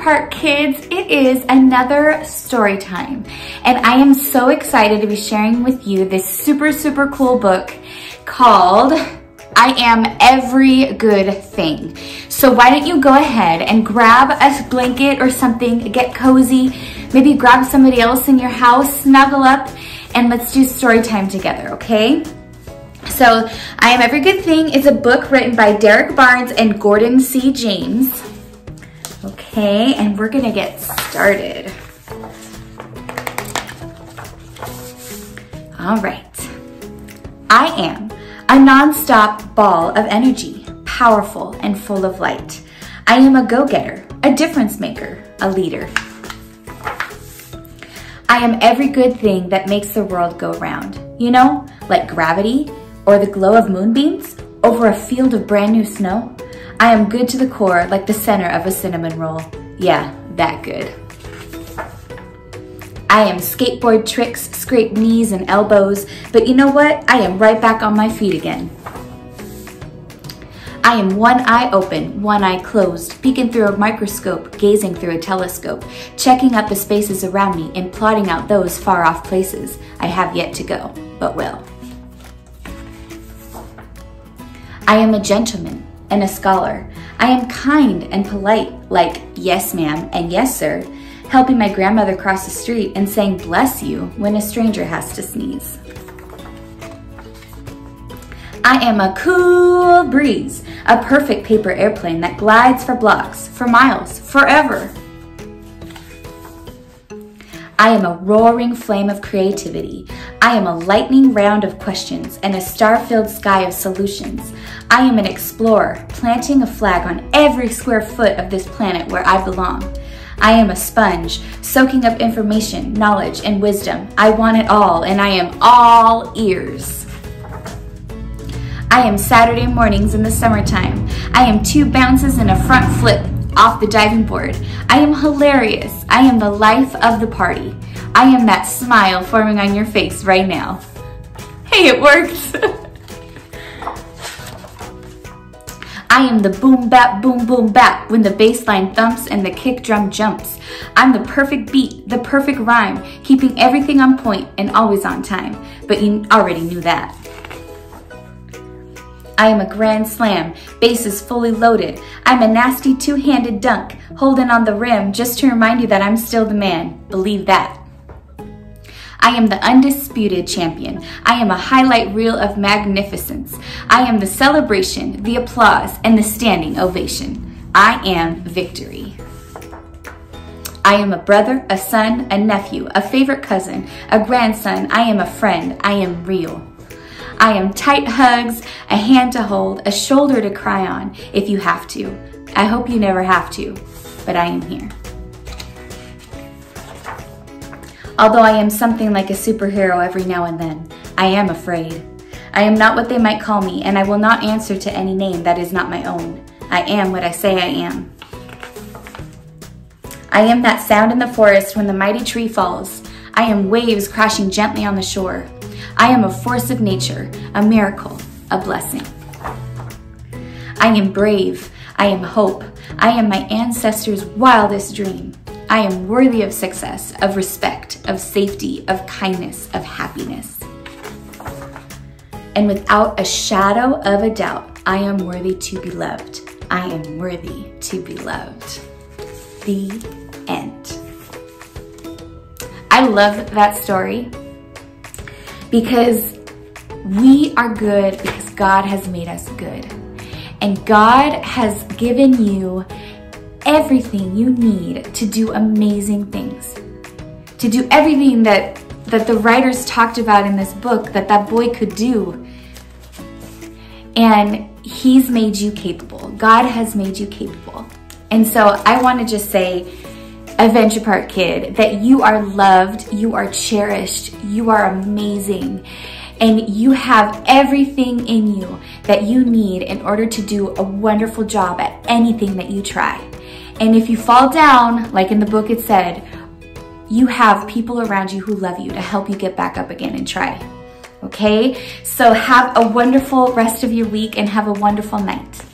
Park kids, it is another story time. And I am so excited to be sharing with you this super, super cool book called I Am Every Good Thing. So why don't you go ahead and grab a blanket or something, get cozy, maybe grab somebody else in your house, snuggle up, and let's do story time together, okay? So I Am Every Good Thing is a book written by Derrick Barnes and Gordon C. James. Okay, and we're gonna get started. All right. I am a non-stop ball of energy, powerful and full of light. I am a go-getter, a difference maker, a leader. I am every good thing that makes the world go round. You know, like gravity or the glow of moonbeams over a field of brand new snow. I am good to the core like the center of a cinnamon roll. Yeah, that good. I am skateboard tricks, scrape knees and elbows, but you know what? I am right back on my feet again. I am one eye open, one eye closed, peeking through a microscope, gazing through a telescope, checking out the spaces around me and plotting out those far off places I have yet to go, but will. I am a gentleman, and a scholar. I am kind and polite, like yes ma'am and yes sir, helping my grandmother cross the street and saying bless you when a stranger has to sneeze. I am a cool breeze, a perfect paper airplane that glides for blocks, for miles, forever. I am a roaring flame of creativity. I am a lightning round of questions and a star-filled sky of solutions. I am an explorer, planting a flag on every square foot of this planet where I belong. I am a sponge, soaking up information, knowledge, and wisdom. I want it all, and I am all ears. I am Saturday mornings in the summertime. I am two bounces and a front flip off the diving board. I am hilarious. I am the life of the party. I am that smile forming on your face right now. Hey, it works. I am the boom bap boom boom bap when the bass line thumps and the kick drum jumps. I'm the perfect beat, the perfect rhyme, keeping everything on point and always on time. But you already knew that. I am a grand slam, bass is fully loaded. I'm a nasty two-handed dunk, holding on the rim just to remind you that I'm still the man. Believe that. I am the undisputed champion. I am a highlight reel of magnificence. I am the celebration, the applause, and the standing ovation. I am victory. I am a brother, a son, a nephew, a favorite cousin, a grandson. I am a friend. I am real. I am tight hugs, a hand to hold, a shoulder to cry on if you have to. I hope you never have to, but I am here. Although I am something like a superhero every now and then, I am afraid. I am not what they might call me, and I will not answer to any name that is not my own. I am what I say I am. I am that sound in the forest when the mighty tree falls. I am waves crashing gently on the shore. I am a force of nature, a miracle, a blessing. I am brave. I am hope. I am my ancestors' wildest dream. I am worthy of success, of respect, of safety, of kindness, of happiness. And without a shadow of a doubt, I am worthy to be loved. I am worthy to be loved. The end. I love that story because we are good because God has made us good. And God has given you everything you need to do amazing things. To do everything that, that the writers talked about in this book that that boy could do. And he's made you capable. God has made you capable. And so I want to just say, Adventure Park kid, that you are loved, you are cherished, you are amazing, and you have everything in you that you need in order to do a wonderful job at anything that you try. And if you fall down, like in the book it said, you have people around you who love you to help you get back up again and try. Okay? So have a wonderful rest of your week and have a wonderful night.